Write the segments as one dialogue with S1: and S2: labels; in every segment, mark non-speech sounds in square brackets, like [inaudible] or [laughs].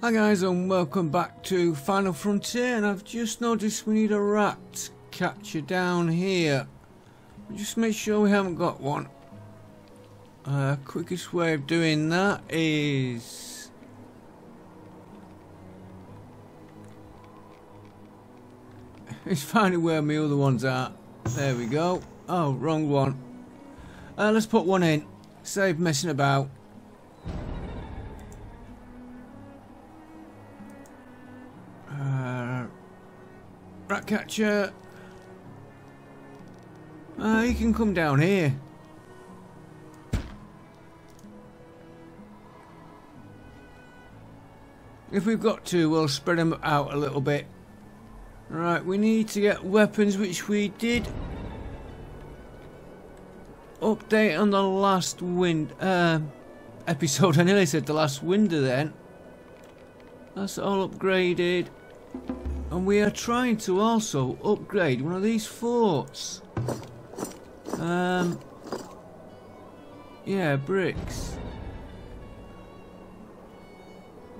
S1: Hi guys and welcome back to Final Frontier and I've just noticed we need a rat catcher down here. Just make sure we haven't got one. Uh, quickest way of doing that is... [laughs] It's finding where my other ones are. There we go. Oh, wrong one. Uh, let's put one in. Save messing about. Catcher. Uh, you can come down here. If we've got to, we'll spread them out a little bit. Right, we need to get weapons, which we did. Update on the last wind uh, [laughs] episode. I nearly said the last window then. That's all upgraded. And we are trying to also upgrade one of these forts. Um, yeah, bricks.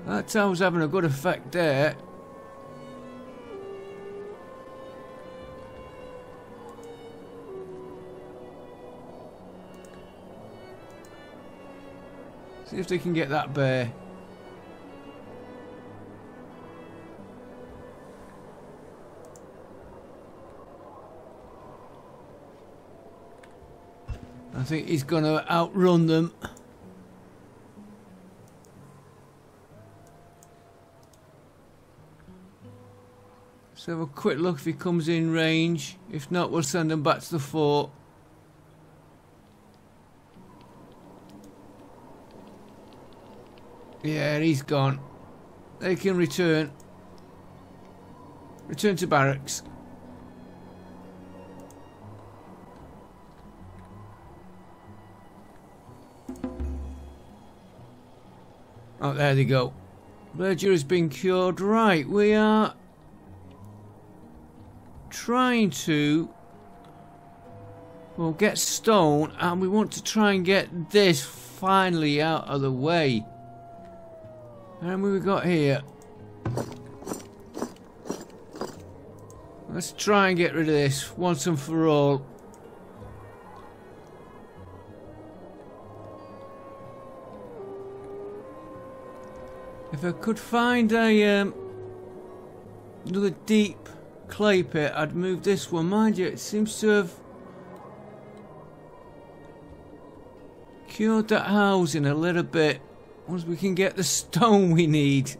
S1: That tower's having a good effect there. See if they can get that bear. I think he's going to outrun them. Let's have a quick look if he comes in range. If not, we'll send him back to the fort. Yeah, he's gone. They can return. Return to barracks. Oh, there they go. Verger has been cured. Right, we are trying to well get stone and we want to try and get this finally out of the way. And we got here? Let's try and get rid of this once and for all. If I could find a um, another deep clay pit, I'd move this one. Mind you, it seems to have cured that housing a little bit. Once we can get the stone we need.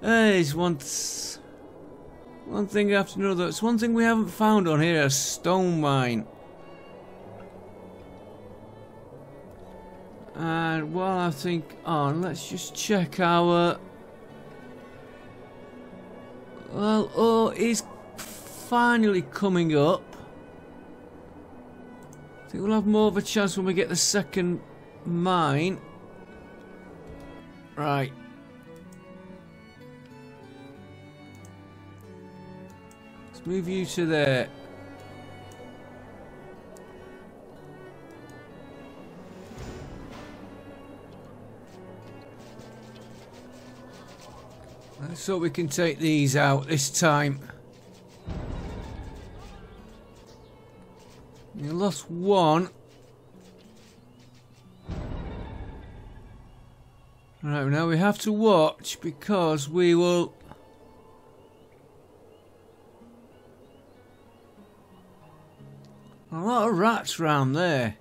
S1: There's one, one thing after another. It's one thing we haven't found on here, a stone mine. And while I think on, let's just check our... Well, oh, is finally coming up. I think we'll have more of a chance when we get the second mine. Right. Let's move you to there. Hope we can take these out this time. You lost one. Right, now we have to watch because we will... A lot of rats round there.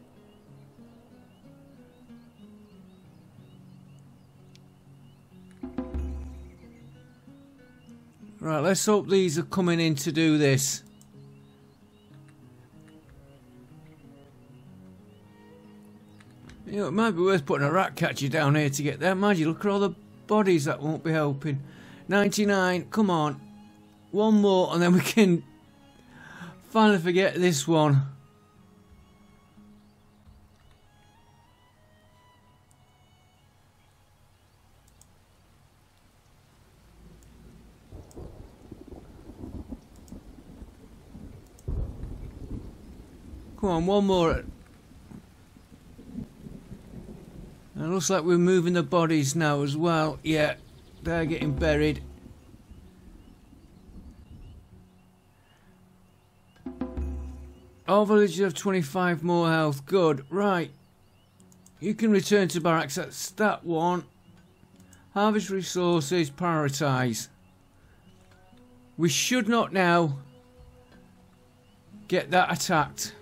S1: Right, let's hope these are coming in to do this. You know, it might be worth putting a rat catcher down here to get there. Mind you, look at all the bodies that won't be helping. 99, come on. One more and then we can finally forget this one. On, one more. It looks like we're moving the bodies now as well. Yeah, They're getting buried. All villagers have 25 more health. Good. Right. You can return to barracks. That's that one. Harvest resources. Prioritise. We should not now get that attacked.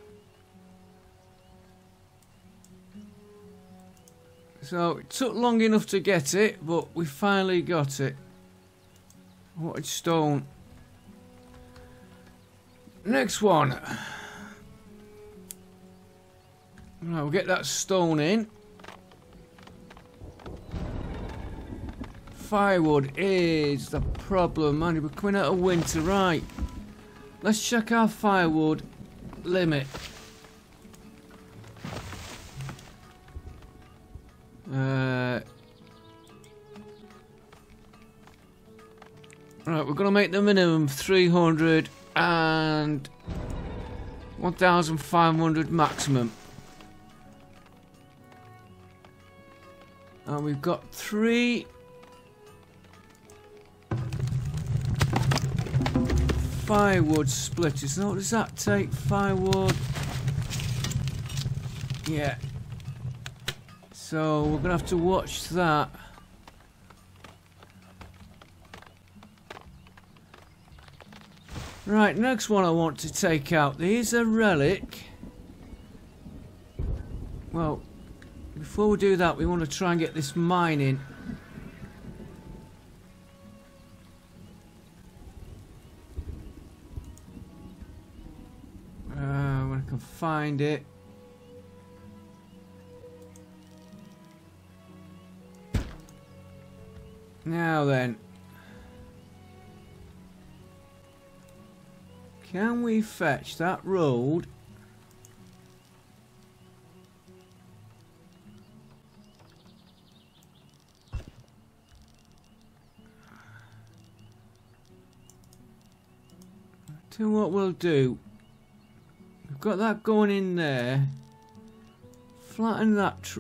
S1: So it took long enough to get it, but we finally got it. What a stone. Next one. Right, we'll get that stone in. Firewood is the problem, man. We're coming out of winter, right. Let's check our firewood limit. Uh, right, we're going to make the minimum 300 and 1,500 maximum. And we've got three firewood splitters. Now, does that take? Firewood. Yeah. So, we're to have to watch that. Right, next one I want to take out. There's a relic. Well, before we do that, we want to try and get this mine in. Uh, when I can find it. Now then. Can we fetch that road Tell what we'll do. We've got that going in there. Flatten that tr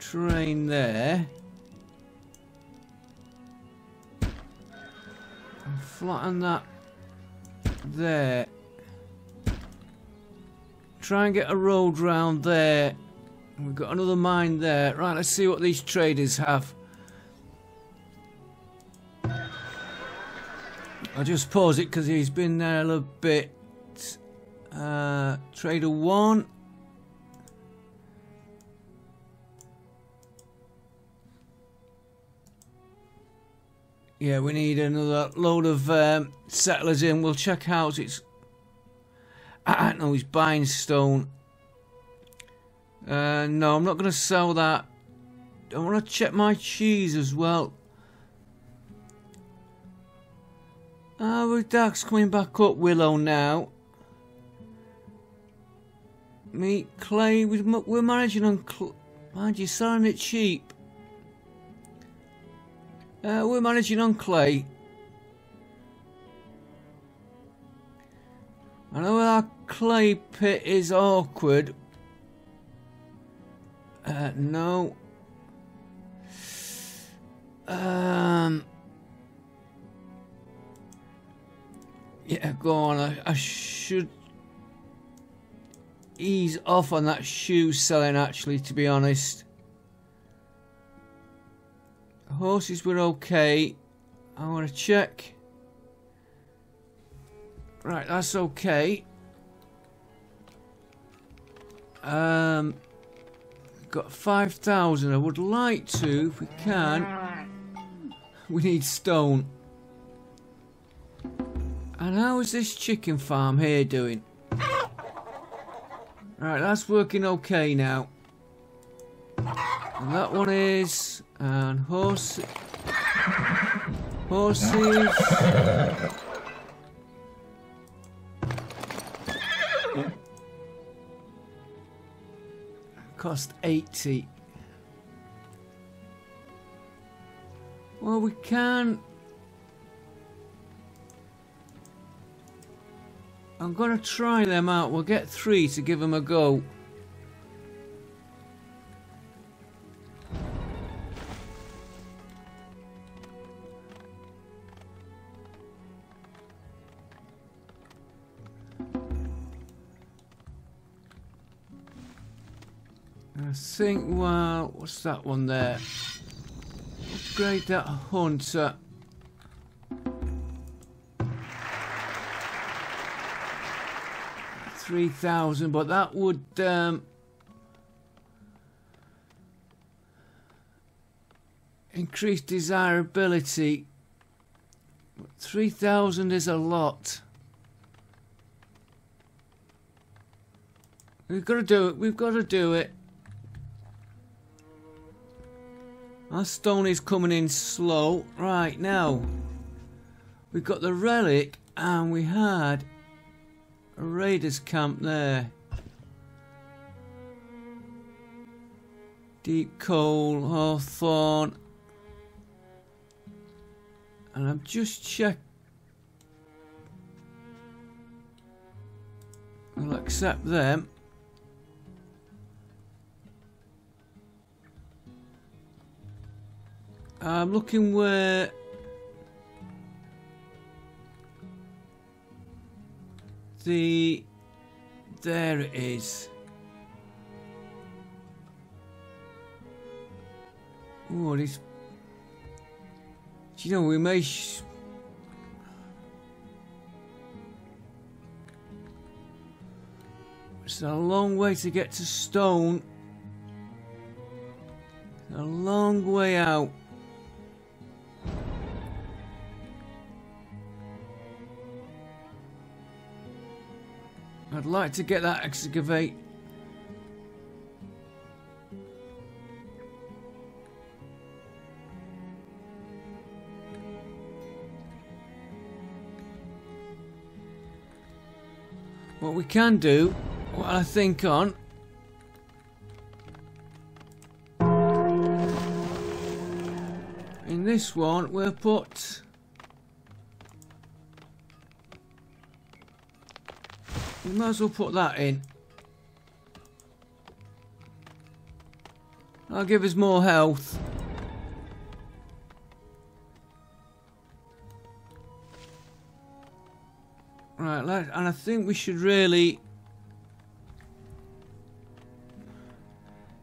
S1: train there. Flatten that there. Try and get a road round there. We've got another mine there. Right, let's see what these traders have. I'll just pause it because he's been there a little bit. Uh, trader 1. Yeah, we need another load of um, settlers in. We'll check out it's... I don't know, he's buying stone. Uh, no, I'm not going to sell that. I want to check my cheese as well. Ah, uh, Dark's coming back up Willow now. Me, Clay, we're managing on... Cl Mind you, selling it cheap. Uh, we're managing on Clay. I know our clay pit is awkward. Uh, no. Um... Yeah, go on. I, I should ease off on that shoe selling, actually, to be honest. Horses were okay. I want to check. Right, that's okay. Um, got 5,000. I would like to, if we can. We need stone. And how is this chicken farm here doing? Right, that's working okay now. And that one is... And horse... Horses... Cost 80. Well, we can I'm going to try them out. We'll get three to give them a go. Think, well, what's that one there? Upgrade that hunter. Three thousand, but that would um, increase desirability. Three thousand is a lot. We've got to do it. We've got to do it. Our stone is coming in slow. Right, now. We've got the relic and we had a raiders camp there. Deep coal, hawthorn. And I'm just checking. We'll accept them. I'm looking where the there it is. Oh, this. Do you know we may. it's a long way to get to stone. A long way out. Like to get that excavate. What we can do, what I think on, in this one we'll put We might as well put that in. That'll give us more health. Right, and I think we should really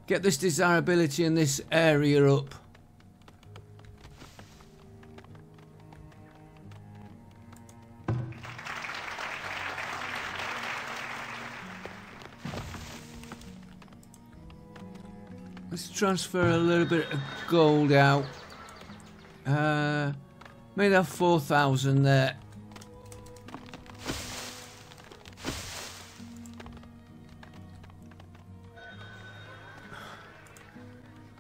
S1: get this desirability in this area up. Let's transfer a little bit of gold out. Uh, made that 4,000 there.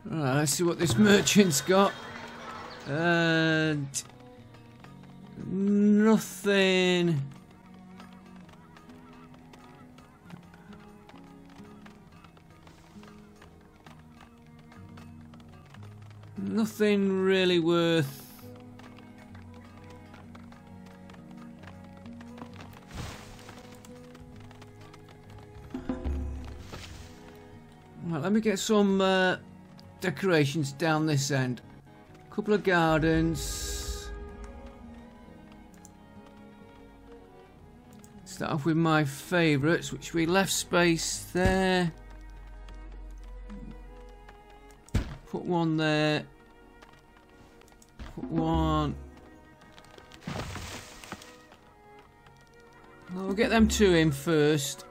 S1: Let's see what this merchant's got. And nothing. Nothing really worth... Right, let me get some uh, decorations down this end. A couple of gardens. Start off with my favourites, which we left space there. Put one there. One. Well, we'll get them two in first.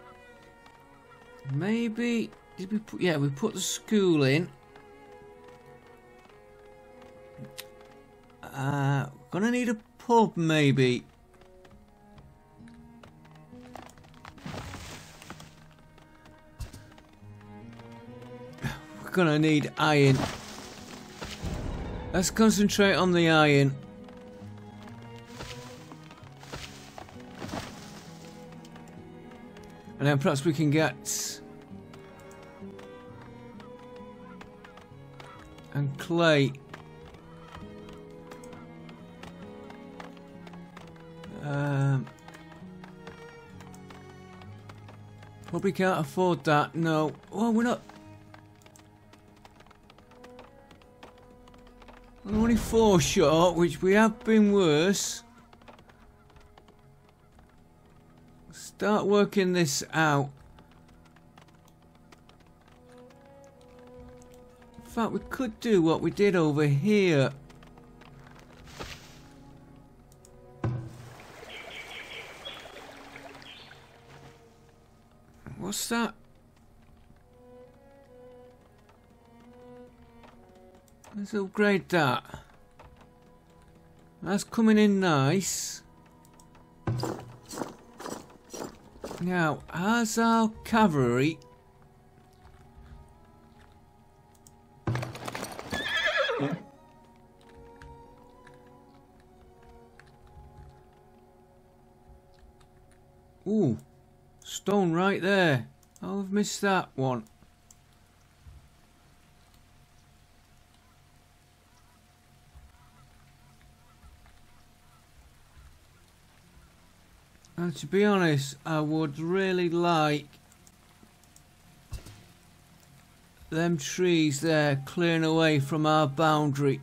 S1: Maybe did we put? Yeah, we put the school in. Uh, gonna need a pub maybe. We're gonna need iron. Let's concentrate on the iron. And then perhaps we can get... And clay. Um, probably can't afford that. No. Oh, we're not... four short, which we have been worse. Start working this out. In fact, we could do what we did over here. What's that? Let's upgrade that. That's coming in nice. Now, as our cavalry Ooh, stone right there. Oh, I've missed that one. And to be honest, I would really like them trees there clearing away from our boundary.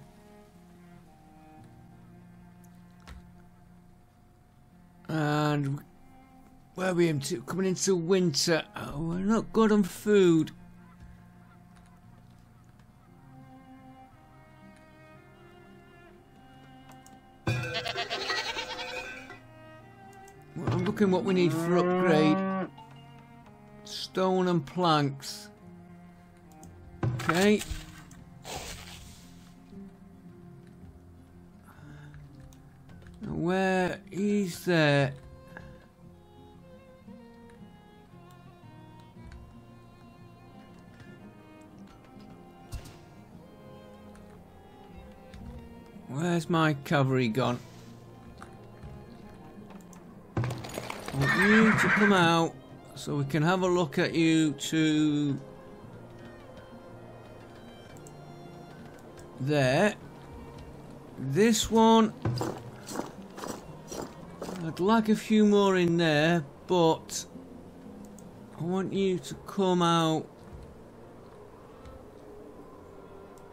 S1: And where are we into, coming into winter? Oh, we're not good on food. Looking what we need for upgrade. Stone and planks. Okay. Where is there? Where's my cavalry gone? You to come out so we can have a look at you to there. This one, I'd like a few more in there, but I want you to come out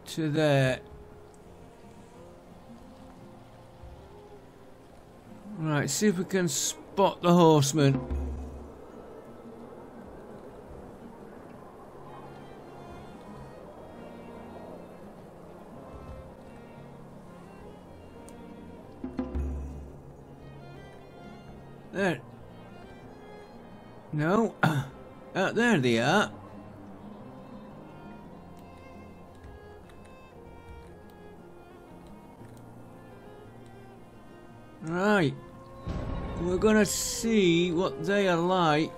S1: to there. Right, see if we can spot the horseman. There. No. [clears throat] Uh, there they are. Right. We're gonna see what they are like.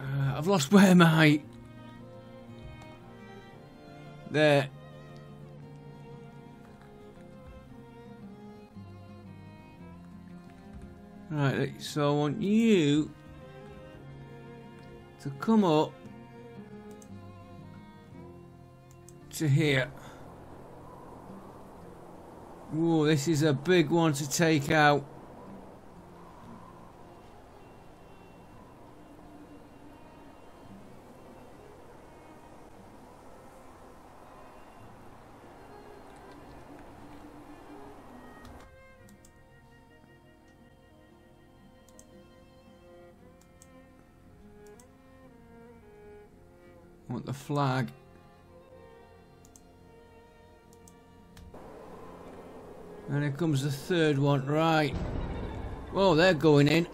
S1: Uh, I've lost where I? There. Right, so I want you to come up to here. Whoa, this is a big one to take out. want the flag. And here comes the third one. Right. Well, they're going in.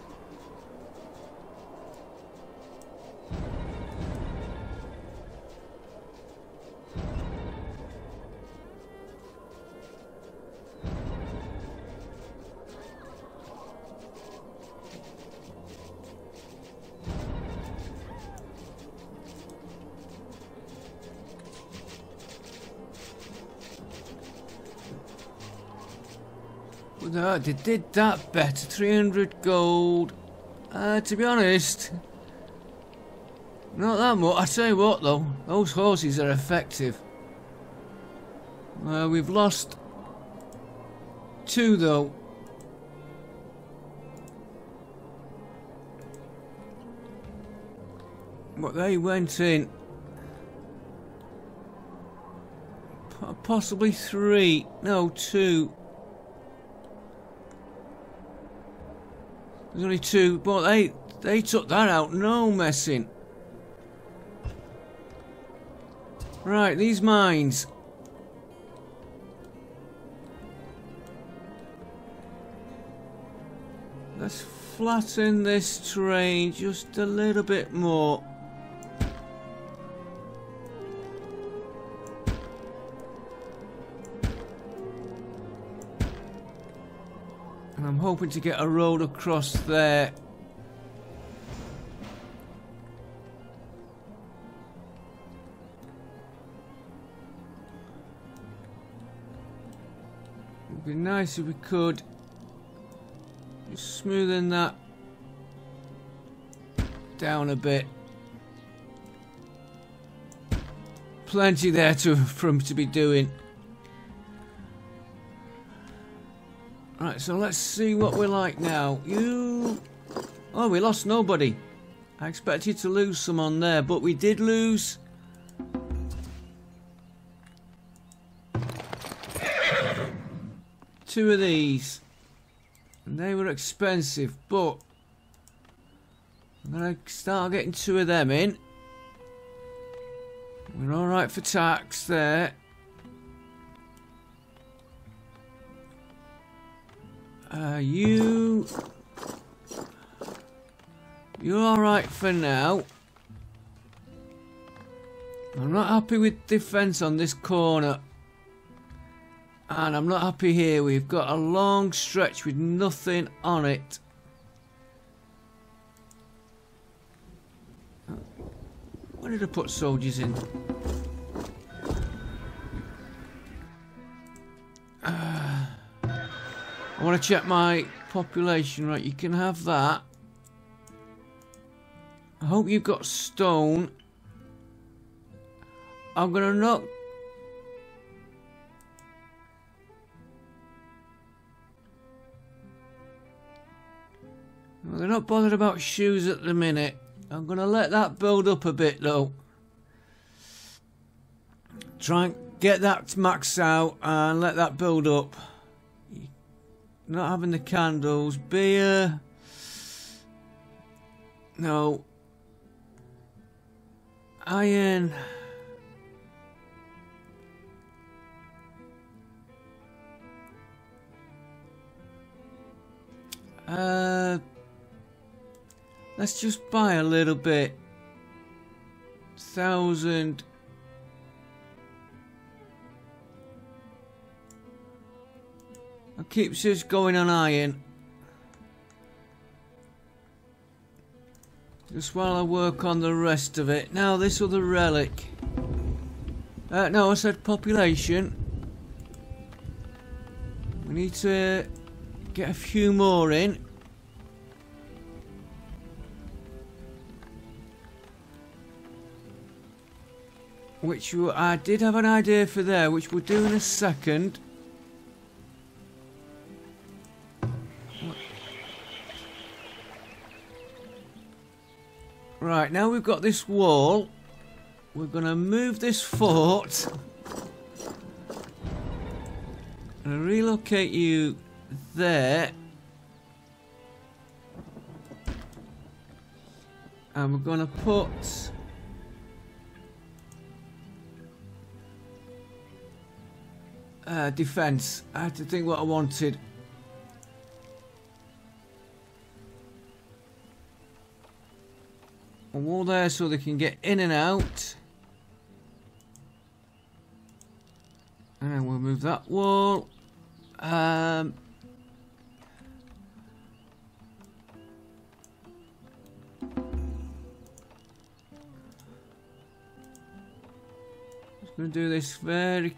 S1: No, they did that better. 300 gold. Uh, to be honest, not that much. I tell you what, though, those horses are effective. Uh, we've lost two, though. But they went in. Possibly three. No, two. There's only two, but they they took that out. No messing. Right, these mines. Let's flatten this terrain just a little bit more. Hoping to get a road across there. It'd be nice if we could smoothing that down a bit. Plenty there to [laughs] from to be doing. Right, so let's see what we're like now. You... Oh, we lost nobody. I expected to lose someone there, but we did lose... Two of these. And they were expensive, but... I'm going to start getting two of them in. We're alright for tax there. Uh, you... You're alright for now. I'm not happy with defence on this corner. And I'm not happy here. We've got a long stretch with nothing on it. Where did I put soldiers in? I want to check my population. Right, you can have that. I hope you've got stone. I'm going to knock... They're not bothered about shoes at the minute. I'm going to let that build up a bit though. Try and get that max out and let that build up. Not having the candles. Beer. No. Iron. Uh, let's just buy a little bit. Thousand. Keeps us going on iron. Just while I work on the rest of it. Now this other relic. Uh, no, I said population. We need to get a few more in. Which I did have an idea for there, which we'll do in a second. Right, now we've got this wall. We're going to move this fort. And relocate you there. And we're going to put... Uh, defense. I had to think what I wanted. A wall there so they can get in and out. And we'll move that wall. Um, just going to do this very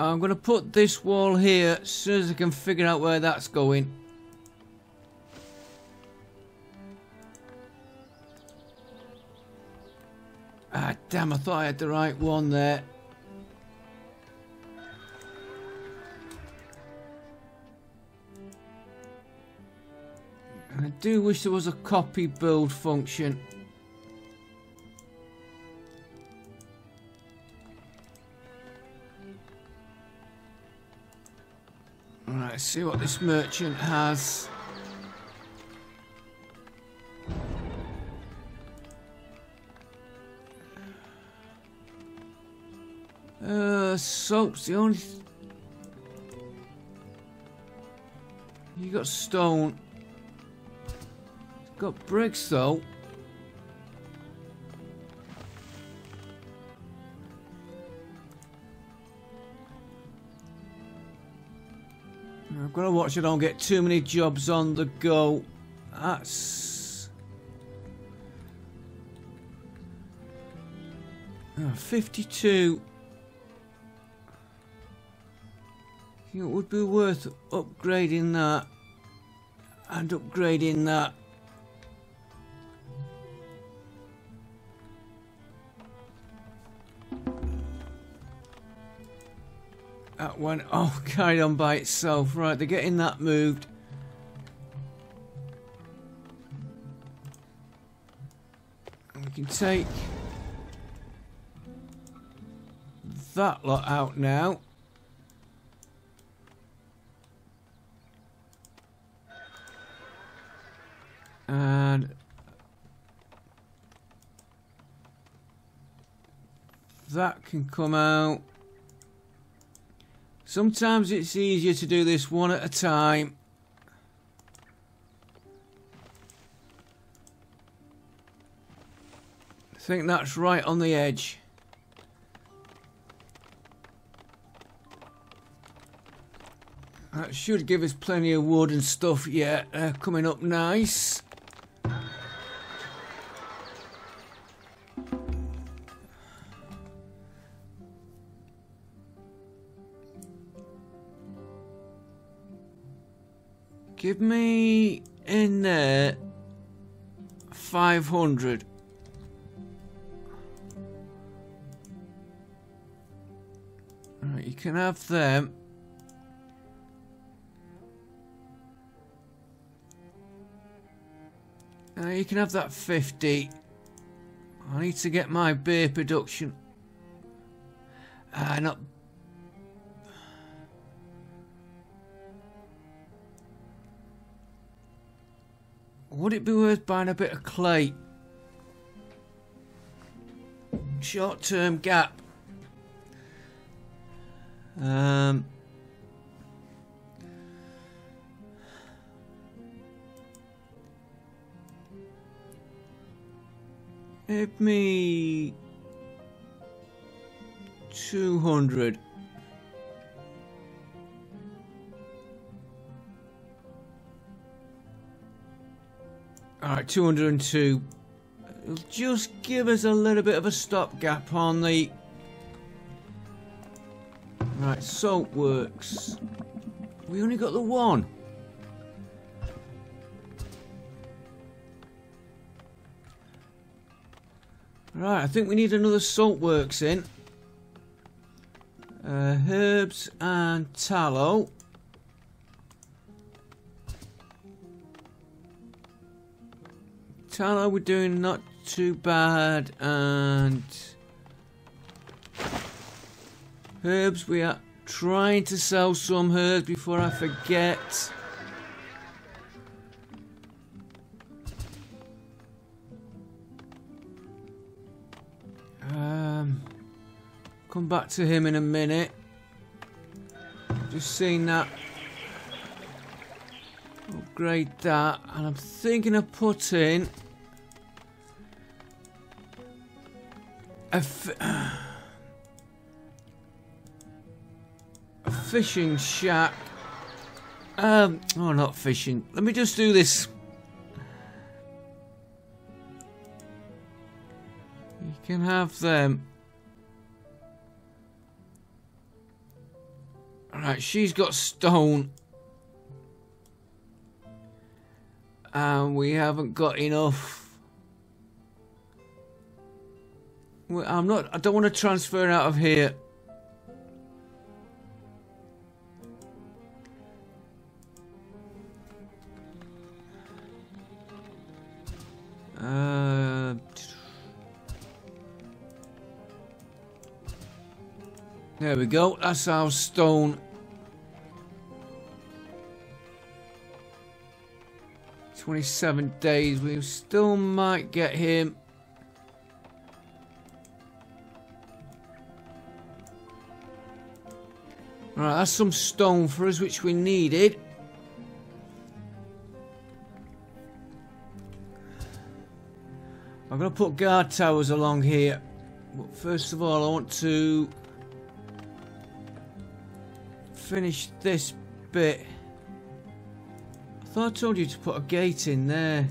S1: I'm going to put this wall here as soon as I can figure out where that's going. Ah, damn, I thought I had the right one there. I do wish there was a copy build function. Alright, see what this merchant has. Uh, soap's the only... You got stone. Got bricks though. Got to watch I don't get too many jobs on the go. That's... Oh, 52. it would be worth upgrading that and upgrading that. That one, oh, carried on by itself. Right, they're getting that moved. we can take that lot out now. And that can come out. Sometimes it's easier to do this one at a time. I think that's right on the edge. That should give us plenty of wood and stuff yet. Uh, coming up nice. Give me in there 500. Right, you can have them. Uh, you can have that 50. I need to get my beer production. Uh, not Would it be worth buying a bit of clay? Short-term gap. Um... Give me 200. Alright, 202. It'll just give us a little bit of a stopgap on the... Right, salt works. We only got the one. Right, I think we need another salt works in. Uh, herbs and tallow. Tallow, we're doing not too bad, and herbs, we are trying to sell some herbs before I forget. Um, come back to him in a minute. Just seeing that. Upgrade that, and I'm thinking of putting [sighs] a, fishing shack. Um, oh, not fishing. Let me just do this. You can have them. Alright, she's got stone. And we haven't got enough I'm not. I don't want to transfer out of here. Uh, there we go. That's our stone. Twenty-seven days. We still might get him. Right, that's some stone for us, which we needed. I'm going to put guard towers along here. But first of all, I want to finish this bit. I thought I told you to put a gate in there.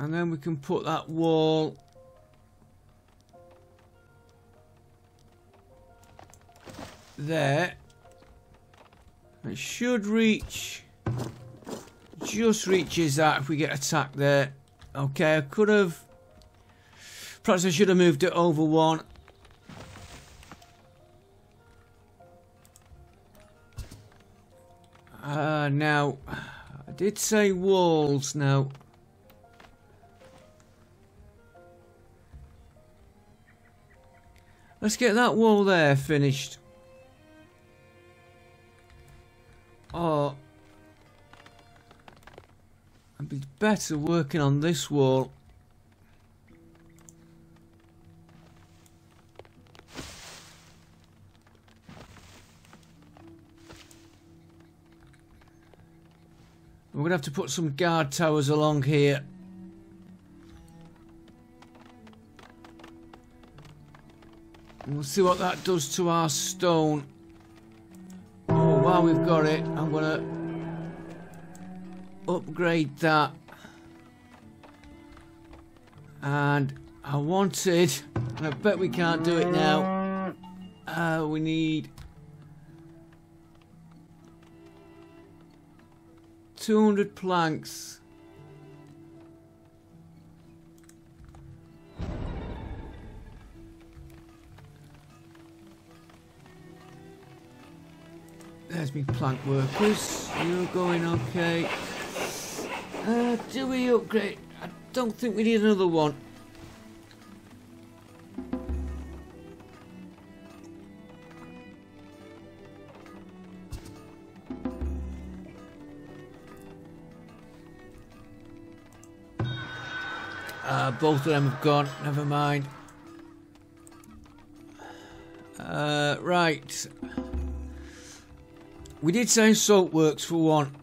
S1: And then we can put that wall there. It should reach, just reaches that if we get attacked there. Okay, I could have, perhaps I should have moved it over one. Uh, now, I did say walls now. Let's get that wall there finished. Oh. I'd be better working on this wall. We're going to have to put some guard towers along here. We'll see what that does to our stone while we've got it, I'm going to upgrade that. And I wanted, and I bet we can't do it now. Uh, we need 200 planks. There's me plank workers. You're going okay. Uh, do we upgrade? I don't think we need another one. Uh, both of them have gone. Never mind. Uh, right. We did say salt works for one.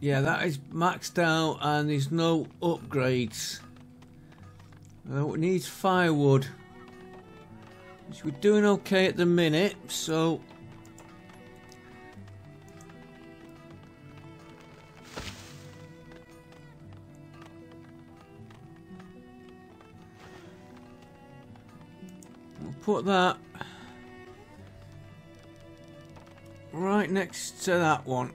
S1: Yeah, that is maxed out and there's no upgrades. Well, it needs firewood. We're doing okay at the minute, so put that right next to that one.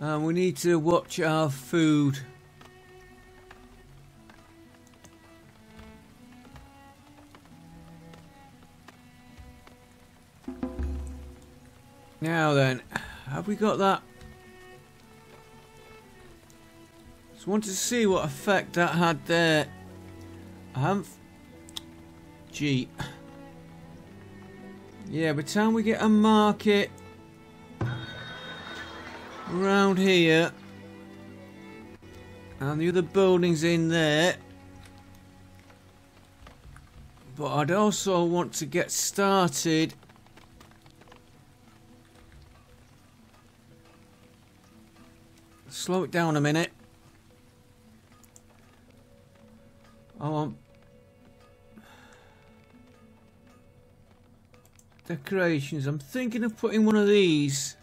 S1: And we need to watch our food. Now then. Have we got that? Just wanted to see what effect that had there. I haven't... Gee. Yeah, by the time we get a market around here and the other buildings in there but I'd also want to get started Slow it down a minute. I want decorations. I'm thinking of putting one of these.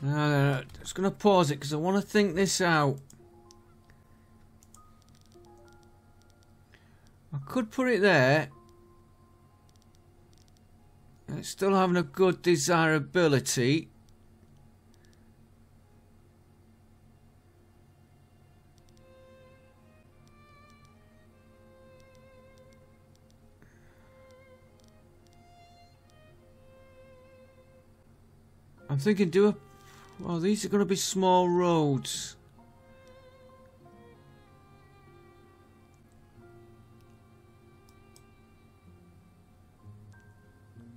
S1: No, no, uh, no. Just going to pause it because I want to think this out. Could put it there. It's still having a good desirability. I'm thinking do a... Well, these are going to be small roads.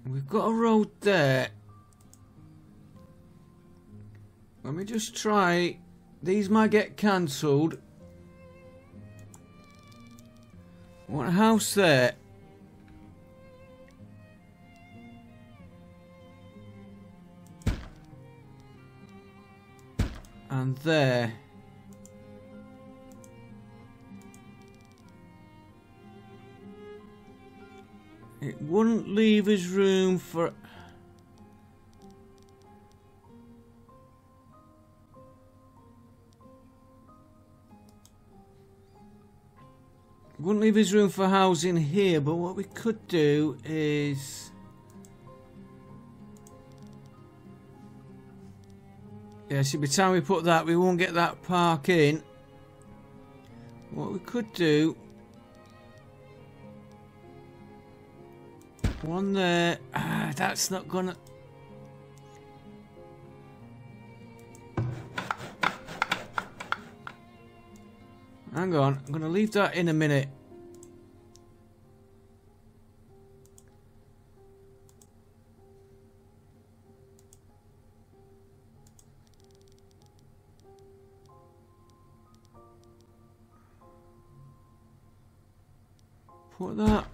S1: We've got a road there. Let me just try. These might get cancelled. What a house there. And there. It wouldn't leave his room for... Wouldn't leave his room for housing here, but what we could do is... Yeah, see, by the time we put that, we won't get that park in. What we could do One there. Ah, that's not gonna... Hang on, I'm gonna leave that in a minute. Put that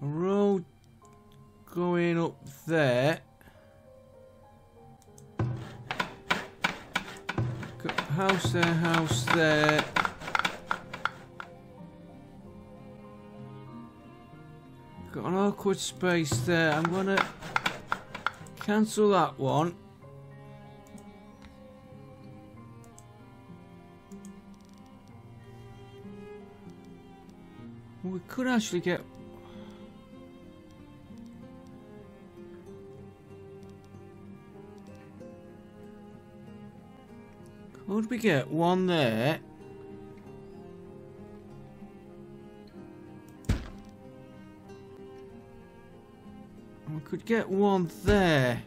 S1: road going up there. House there, house there. Got an awkward space there. I'm gonna cancel that one. we could actually get Did we get? One there. We could get one there.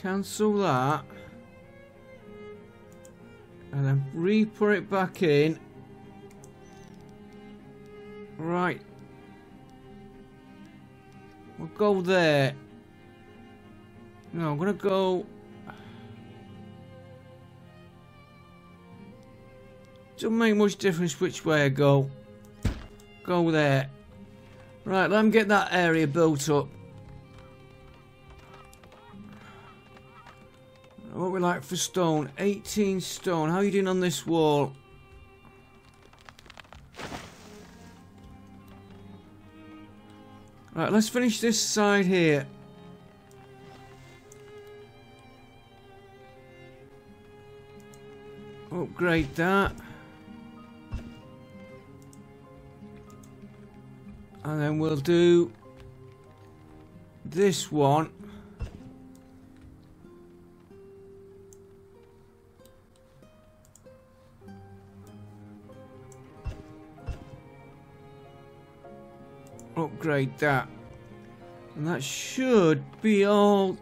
S1: Cancel that. And then re-put it back in. Right. We'll go there. No, I'm gonna go... Doesn't make much difference which way I go. Go there. Right, let me get that area built up. What we like for stone? 18 stone. How are you doing on this wall? Right, let's finish this side here. Upgrade that. And then we'll do this one. Upgrade that. And that should be all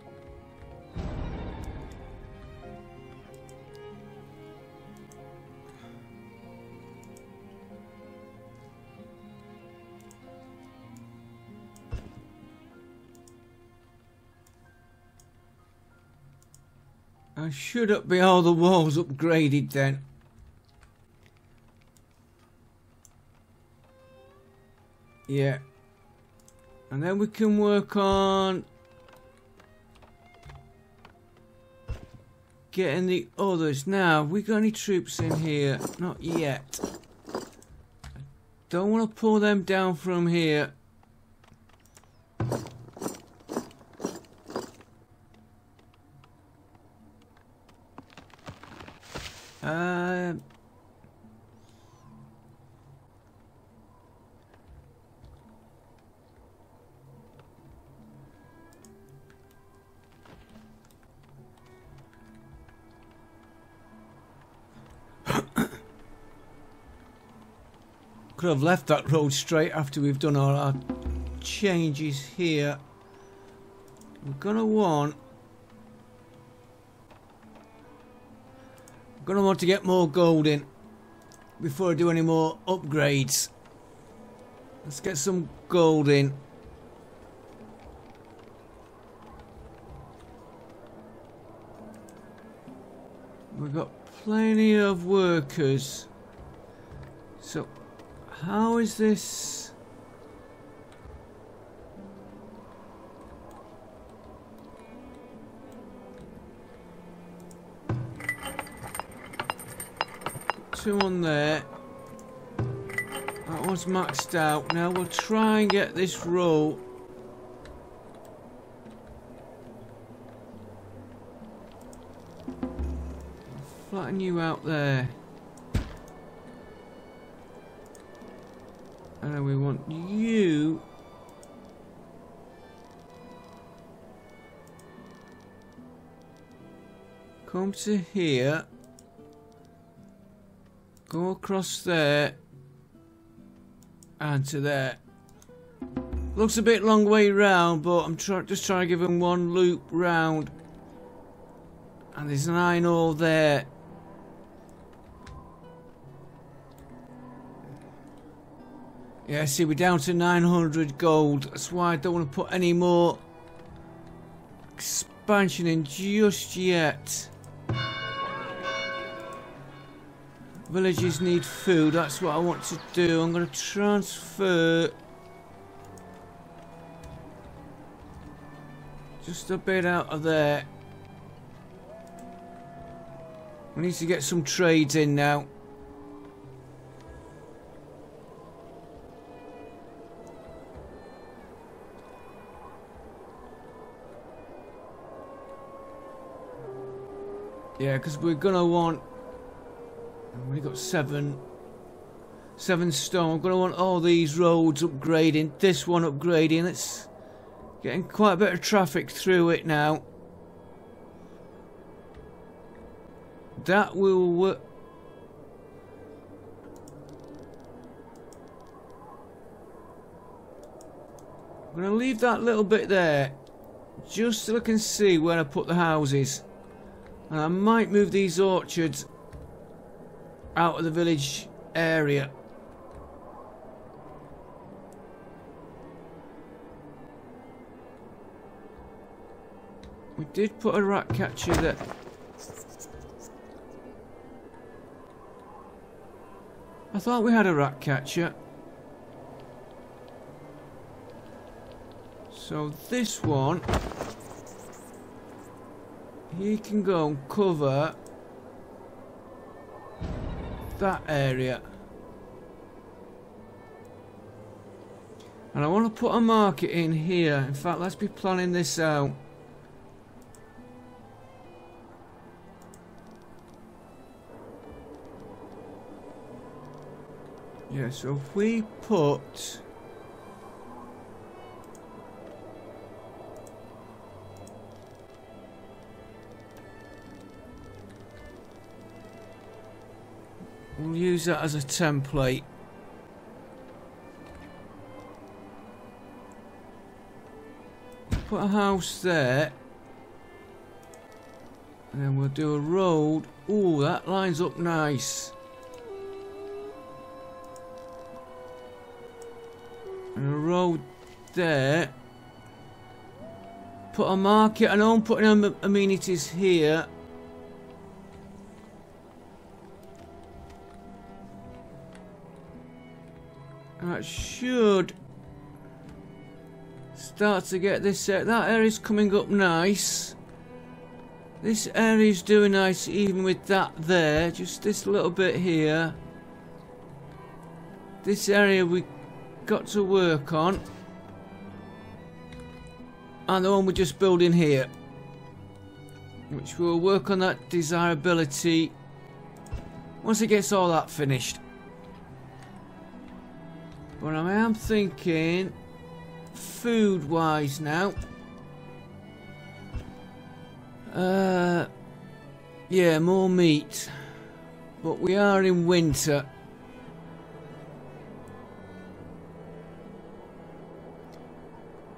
S1: I should be all the walls upgraded then. Yeah. And then we can work on getting the others. Now, we got any troops in here? Not yet. Don't want to pull them down from here. Could have left that road straight after we've done all our changes here. We're gonna want I'm gonna want to get more gold in before I do any more upgrades. Let's get some gold in. We've got plenty of workers. So, how is this... Two on there. That one's maxed out. Now we'll try and get this row flatten you out there. And we want you. Come to here. Go across there. And to there. Looks a bit long way round but I'm try just trying to give him one loop round. And there's nine all there Yeah, see, we're down to 900 gold. That's why I don't want to put any more expansion in just yet. Villages need food. That's what I want to do. I'm going to transfer just a bit out of there. We need to get some trades in now. Yeah, because we're gonna want. Oh, we've got seven. Seven stone. We're gonna want all these roads upgrading. This one upgrading. It's getting quite a bit of traffic through it now. That will work. I'm going to leave that little bit there just so I can see where I put the houses. And I might move these orchards out of the village area. We did put a rat catcher there. I thought we had a rat catcher. So this one he can go and cover that area. And I want to put a market in here. In fact, let's be planning this out. Yeah, so if we put... use that as a template. Put a house there. And then we'll do a road. Oh, that lines up nice. And a road there. Put a market. I know I'm putting amenities here. That should start to get this set. That area's coming up nice. This area's doing nice even with that there. Just this little bit here. This area we got to work on. And the one we're just building here. Which we'll work on that desirability once it gets all that finished. But I am thinking food wise now. Uh, yeah, more meat. But we are in winter.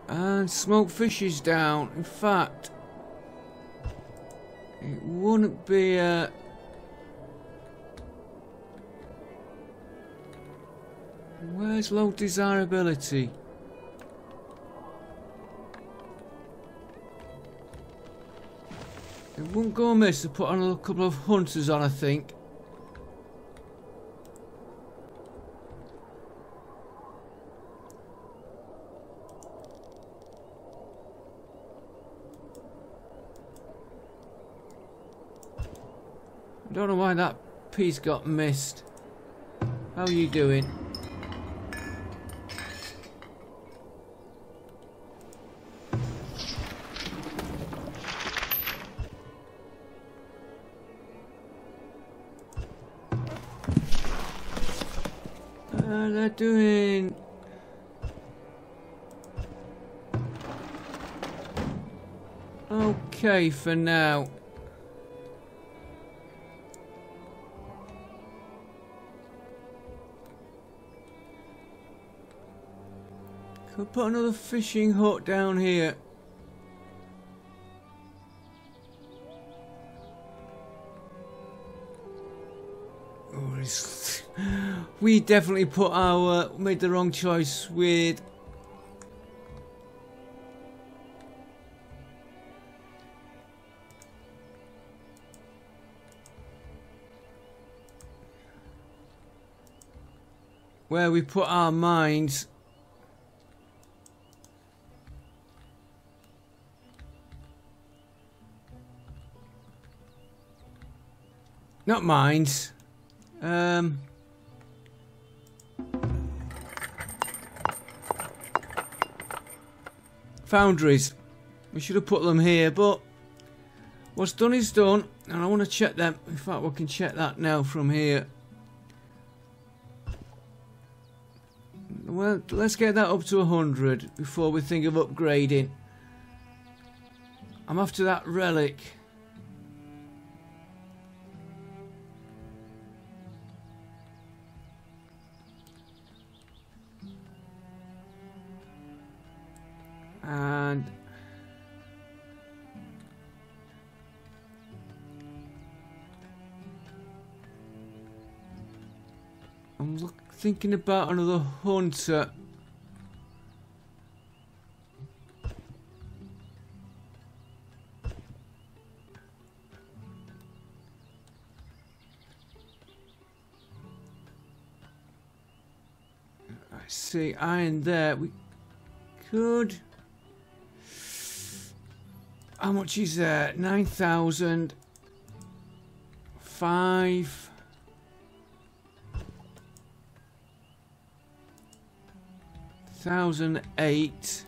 S1: And smoked fish is down. In fact, it wouldn't be a Where's low desirability? It wouldn't go amiss to put on a couple of hunters on, I think. I don't know why that piece got missed. How are you doing? Doing... Okay for now. Could put another fishing hut down here. We definitely put our made the wrong choice with where we put our minds Not mines. Um. Foundries. We should have put them here, but what's done is done, and I want to check them. In fact, we can check that now from here. Well, let's get that up to 100 before we think of upgrading. I'm after that relic. I'm look, thinking about another hunter. I see iron there. We could. How much is that? 9,000. 5. Thousand eight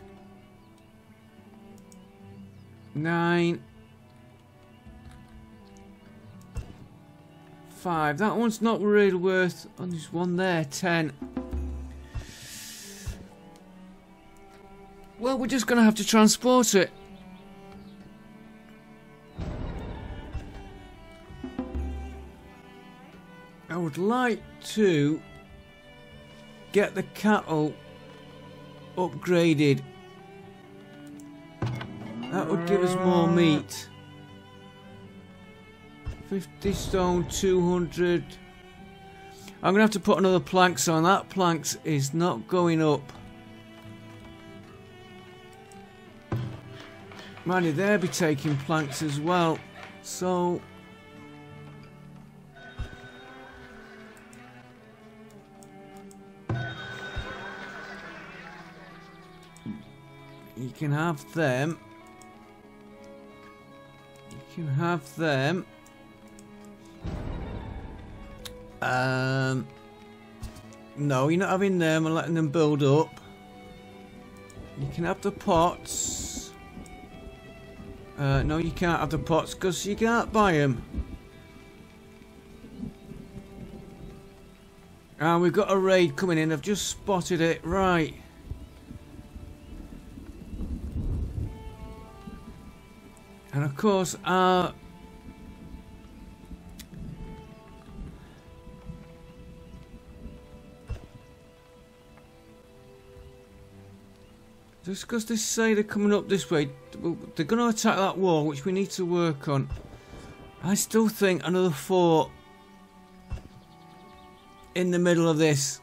S1: nine five. That one's not really worth. Oh, On this one there, ten. Well, we're just gonna have to transport it. Would like to get the cattle upgraded. That would give us more meat. 50 stone, 200. I'm going to have to put another planks on. That planks is not going up. You, they'll be taking planks as well. So, can have them. You can have them. Um, no, you're not having them and letting them build up. You can have the pots. Uh, no, you can't have the pots because you can't buy them. And we've got a raid coming in. I've just spotted it. Right. Of course, our Just because they say they're coming up this way, they're going to attack that wall, which we need to work on. I still think another fort in the middle of this.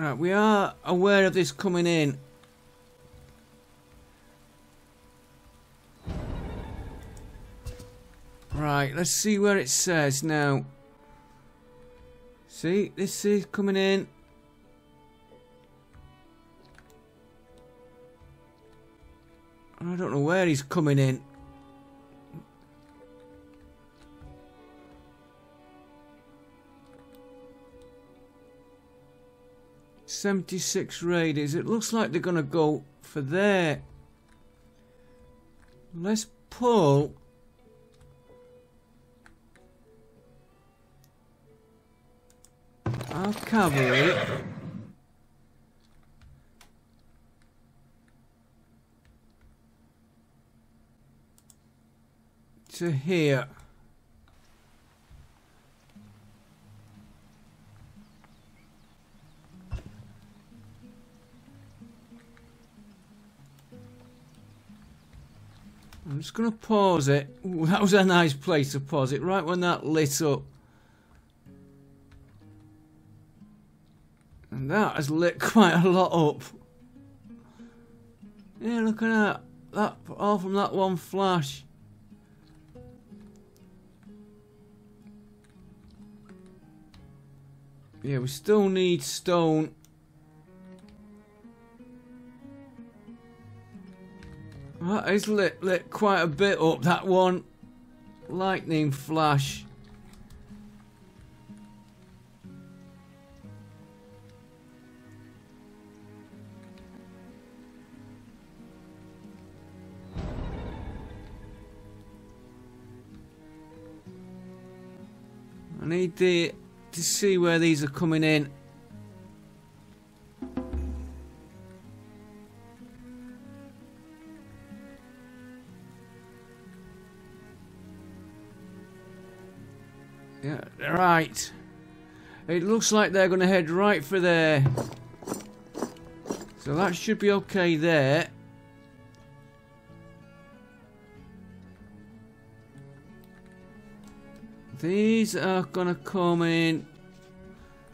S1: Right, we are aware of this coming in. Right, let's see where it says now. See, this is coming in. I don't know where he's coming in. Seventy-six raiders. It looks like they're gonna go for there. Let's pull our cavalry to here. I'm just going to pause it. Ooh, that was a nice place to pause it, right when that lit up. And that has lit [laughs] quite a lot up. Yeah, look at that. That all from that one flash. Yeah, we still need stone. That is lit, lit quite a bit up, that one. Lightning flash. I need the to see where these are coming in. Right. It looks like they're going to head right for there. So that should be okay there. These are gonna come in.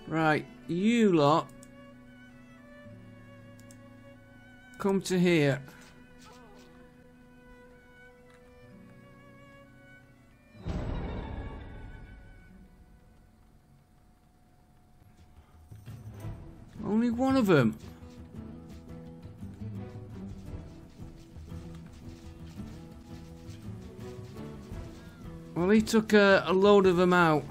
S1: Right, you lot. Come to here. Only one of them. Well, he took a, a load of them out.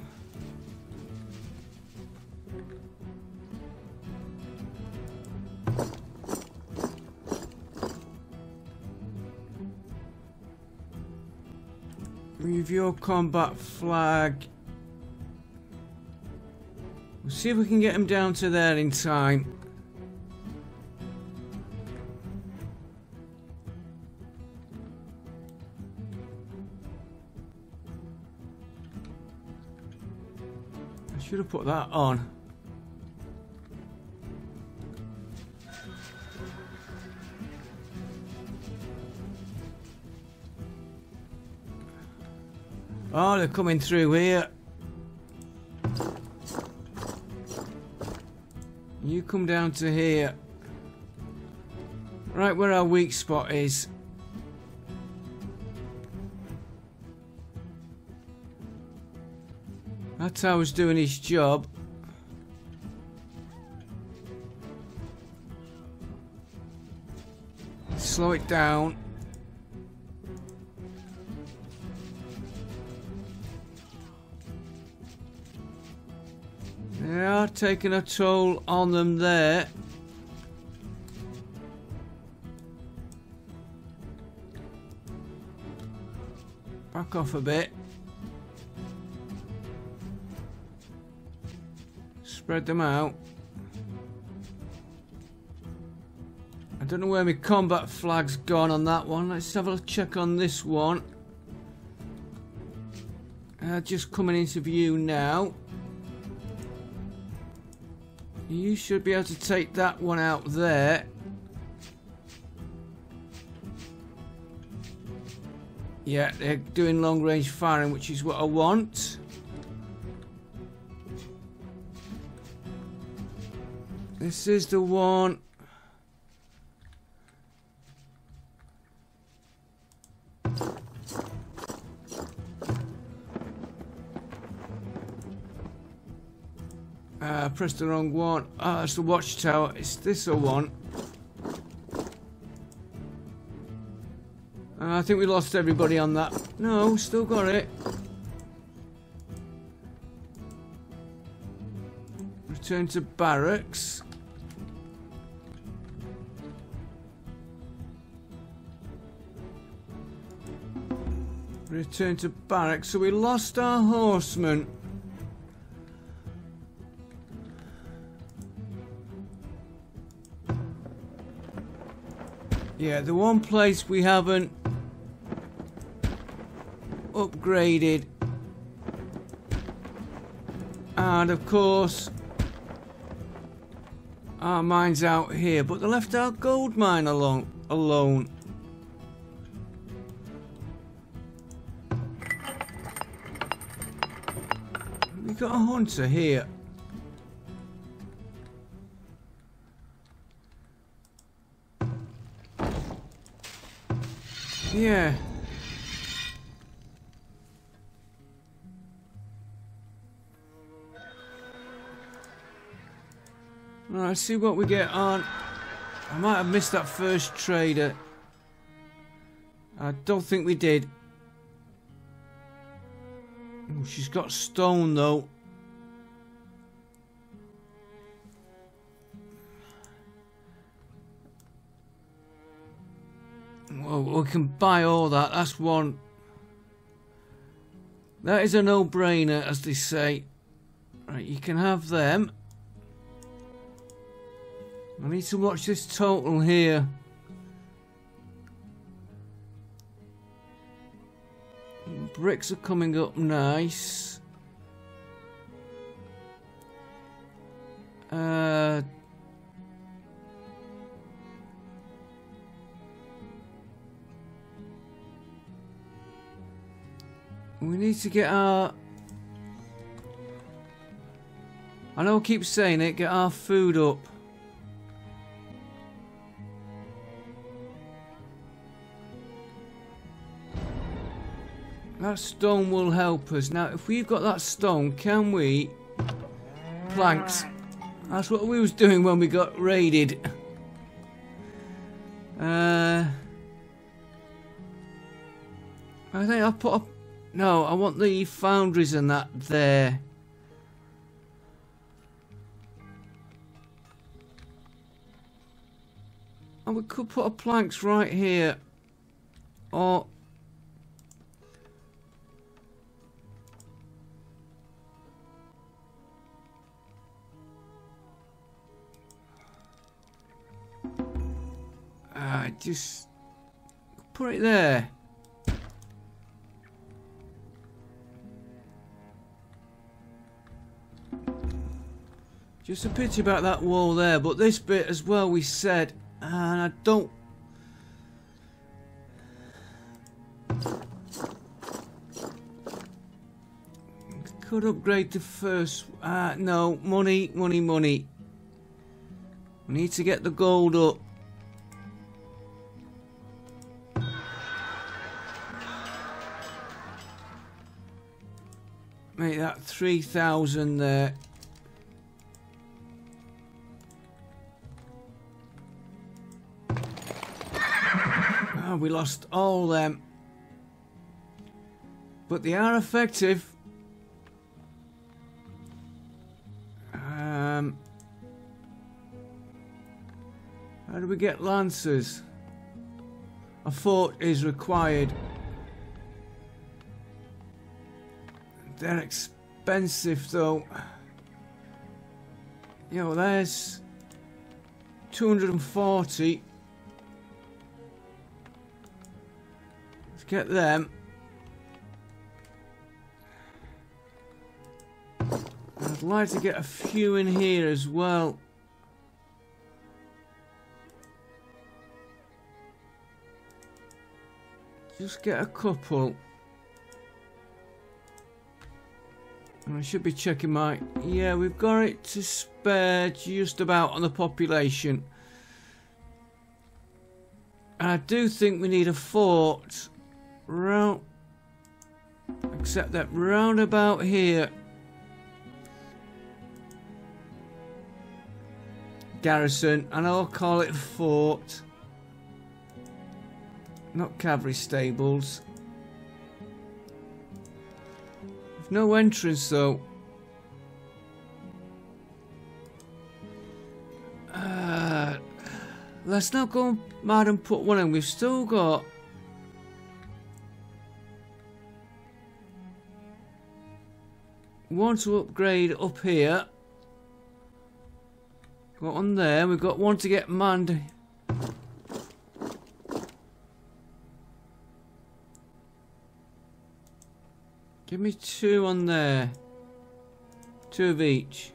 S1: Your combat flag. We'll see if we can get him down to there in time. I should have put that on. Oh, they're coming through here. You come down to here. Right where our weak spot is. That tower's doing his job. Slow it down. Taking a toll on them there. Back off a bit. Spread them out. I don't know where my combat flag's gone on that one. Let's have a check on this one. Uh, just coming into view now. You should be able to take that one out there. Yeah, they're doing long range firing, which is what I want. This is the one. I pressed the wrong one. Ah, oh, it's the watchtower. It's this one. Uh, I think we lost everybody on that. No, still got it. Return to barracks. Return to barracks. So we lost our horseman. Yeah, the one place we haven't upgraded. And of course, our mine's out here, but they left our gold mine alone. alone. We got a hunter here. Yeah. Alright, see what we get on. I might have missed that first trader. I don't think we did. Oh, she's got stone though. Well, we can buy all that. That's one. That is a no-brainer, as they say. Right, you can have them. I need to watch this total here. Bricks are coming up nice. Need to get our... I know I keep saying it, get our food up. That stone will help us. Now, if we've got that stone, can we... Planks. That's what we was doing when we got raided. Uh... I think I'll put up no, I want the foundries and that there. And we could put a planks right here. Or... Uh, just put it there. Just a pity about that wall there, but this bit as well we said, and I don't... Could upgrade the first... Uh, no, money, money, money. We need to get the gold up. Make that 3,000 there. We lost all them. But they are effective. Um, how do we get lancers? A fort is required. They're expensive though. You know, there's 240 Let's get them. I'd like to get a few in here as well. Just get a couple. I should be checking my... Yeah, we've got it to spare just about on the population. I do think we need a fort round... Except that round about here. Garrison, and I'll call it fort. Not cavalry stables. With no entrance though. Uh, let's not go mad and put one in. We've still got... One to upgrade up here. Got one there. We've got one to get manned Give me two on there. Two of each.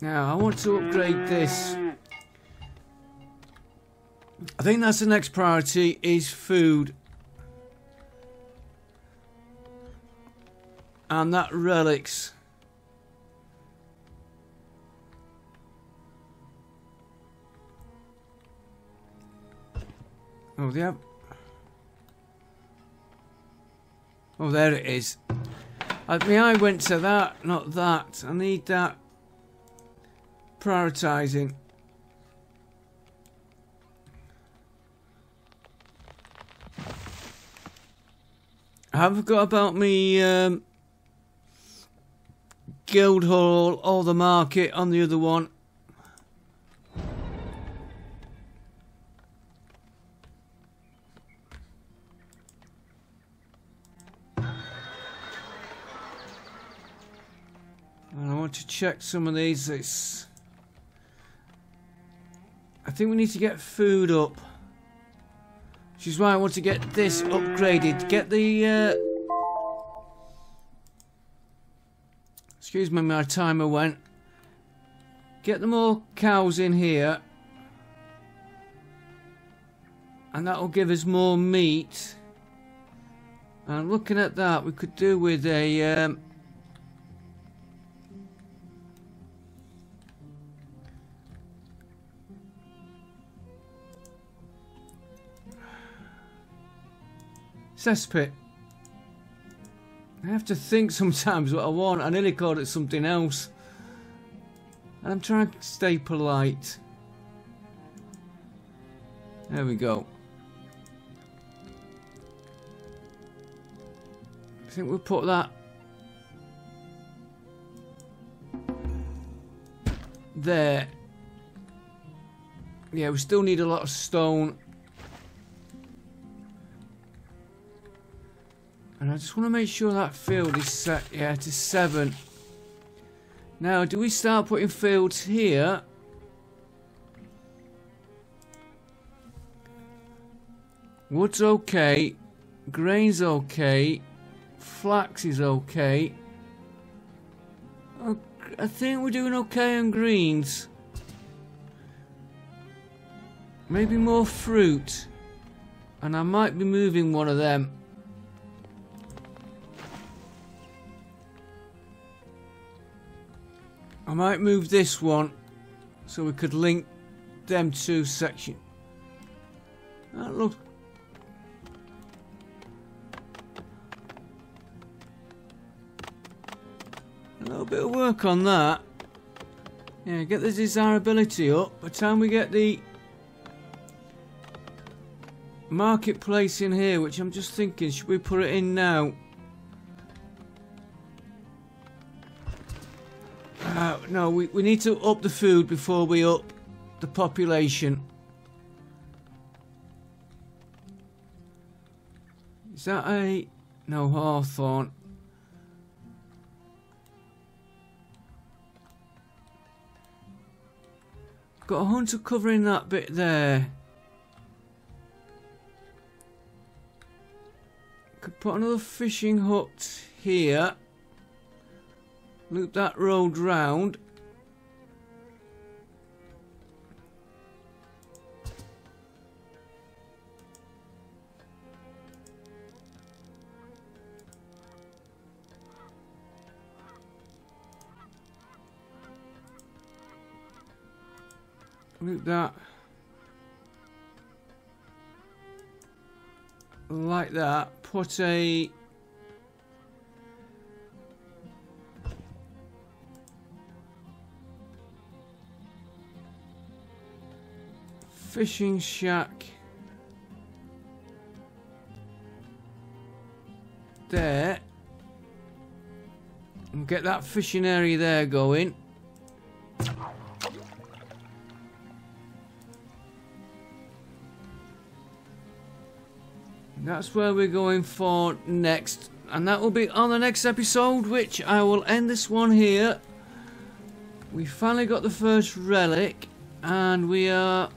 S1: Now, I want to upgrade this. I think that's the next priority, is food. And that relics. Oh, they have Oh, there it is. I mean, I went to that, not that. I need that prioritising. I haven't forgot about me um, Guildhall or the market on the other one. I want to check some of these. It's, I think we need to get food up. Which is why I want to get this upgraded. Get the... Uh, excuse me, my timer went. Get the more cows in here. And that will give us more meat. And looking at that, we could do with a... Um, Cesspit. I have to think sometimes what I want. I nearly called it something else. And I'm trying to stay polite. There we go. I think we'll put that there. Yeah, we still need a lot of stone. And I just want to make sure that field is set, yeah, to 7. Now, do we start putting fields here? Wood's okay. Grain's okay. Flax is okay. I think we're doing okay on greens. Maybe more fruit. And I might be moving one of them. I might move this one so we could link them two sections. That looks a little bit of work on that. Yeah, get the desirability up. By the time we get the marketplace in here, which I'm just thinking, should we put it in now? No, we, we need to up the food before we up the population. Is that a... No, Hawthorn. Got a hunter covering that bit there. Could put another fishing hut here. Loop that road round. Loop that. Like that. Put a fishing shack. There. And get that fishing area there going. That's where we're going for next. And that will be on the next episode which I will end this one here. We finally got the first relic and we are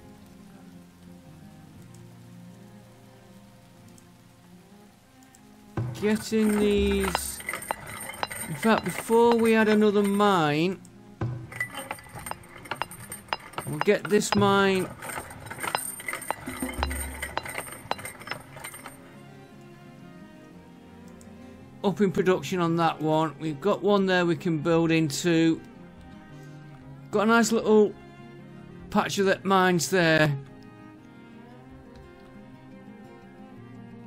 S1: getting these... In fact, before we add another mine, we'll get this mine up in production on that one. We've got one there we can build into. Got a nice little patch of that mines there.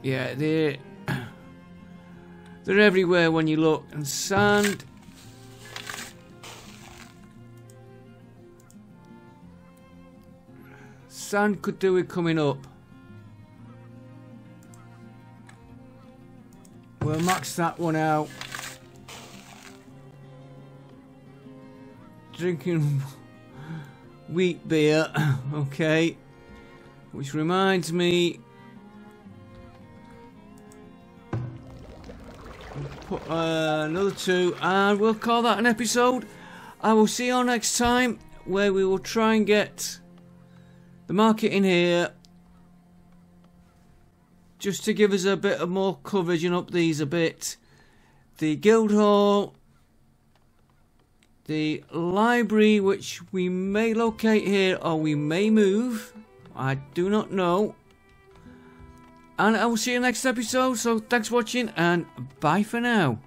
S1: Yeah, they're they're everywhere when you look. And sand. Sand could do with coming up. We'll max that one out. Drinking [laughs] wheat beer. [coughs] okay. Which reminds me, uh, another two, and we'll call that an episode. I will see you all next time, where we will try and get the market in here, just to give us a bit of more coverage and up these a bit. The Guildhall, the library, which we may locate here or we may move. I do not know. And I will see you next episode. So thanks for watching and bye for now.